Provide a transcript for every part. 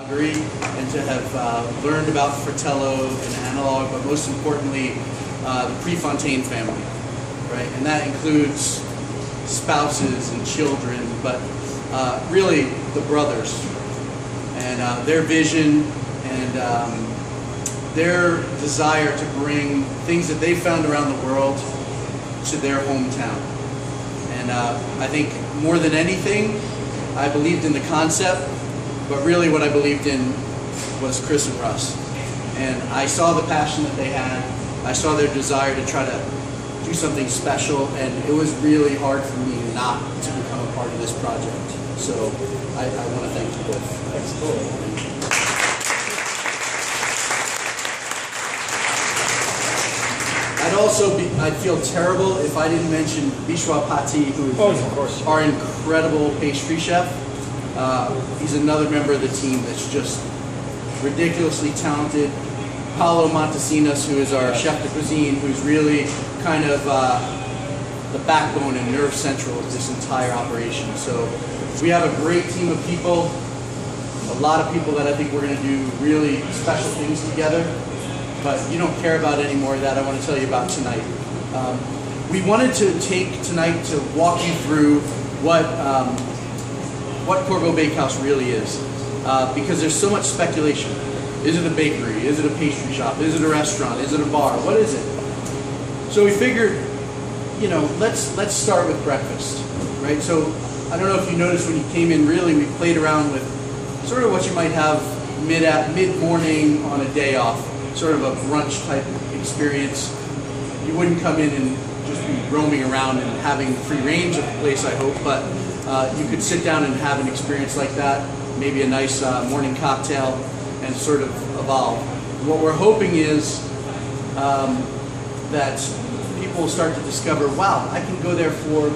And to have uh, learned about Fratello and Analog, but most importantly, uh, the Prefontaine family, right? And that includes spouses and children, but uh, really the brothers and uh, their vision and um, their desire to bring things that they found around the world to their hometown. And uh, I think more than anything, I believed in the concept, but really what I believed in was Chris and Russ. And I saw the passion that they had. I saw their desire to try to do something special, and it was really hard for me not to become a part of this project. So I, I want to thank you both. That's cool. I'd also be, I'd feel terrible if I didn't mention Bishwa Pati, who is Oh, of course. our incredible pastry chef. Uh, he's another member of the team that's just ridiculously talented. Paolo Montesinos, who is our chef de cuisine, who's really kind of uh, the backbone and nerve central of this entire operation. So we have a great team of people, a lot of people that I think we're going to do really special things together. But you don't care about any more of that. I want to tell you about tonight. Um, we wanted to take tonight to walk you through what um, what Corbeaux Bakehouse really is, uh, because there's so much speculation. Is it a bakery? Is it a pastry shop? Is it a restaurant? Is it a bar? What is it? So we figured, you know, let's let's start with breakfast, right? So I don't know if you noticed when you came in. Really, we played around with sort of what you might have mid at mid morning on a day off, sort of a brunch type experience. You wouldn't come in and just be roaming around and having free range of the place, I hope, but uh, you could sit down and have an experience like that, maybe a nice uh, morning cocktail, and sort of evolve. What we're hoping is um, that people start to discover, wow, I can go there for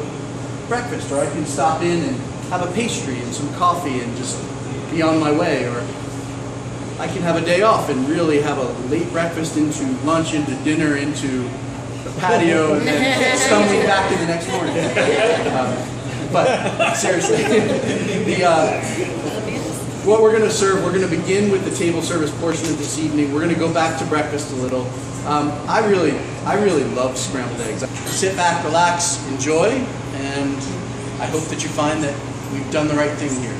breakfast, or I can stop in and have a pastry and some coffee and just be on my way, or I can have a day off and really have a late breakfast into lunch, into dinner, into the patio, and then stumbling back in the next morning. Um, but seriously, the uh, what we're going to serve, we're going to begin with the table service portion of this evening. We're going to go back to breakfast a little. Um, I really, I really love scrambled eggs. Sit back, relax, enjoy, and I hope that you find that we've done the right thing here.